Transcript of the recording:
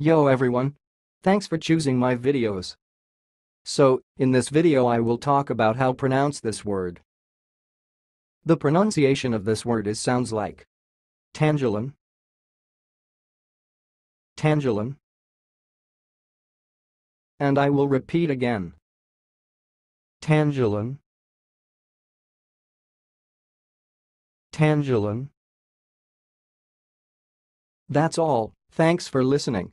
Yo everyone! Thanks for choosing my videos. So, in this video I will talk about how pronounce this word. The pronunciation of this word is sounds like Tangilin Tangilin And I will repeat again. Tangilin Tangilin That's all, thanks for listening.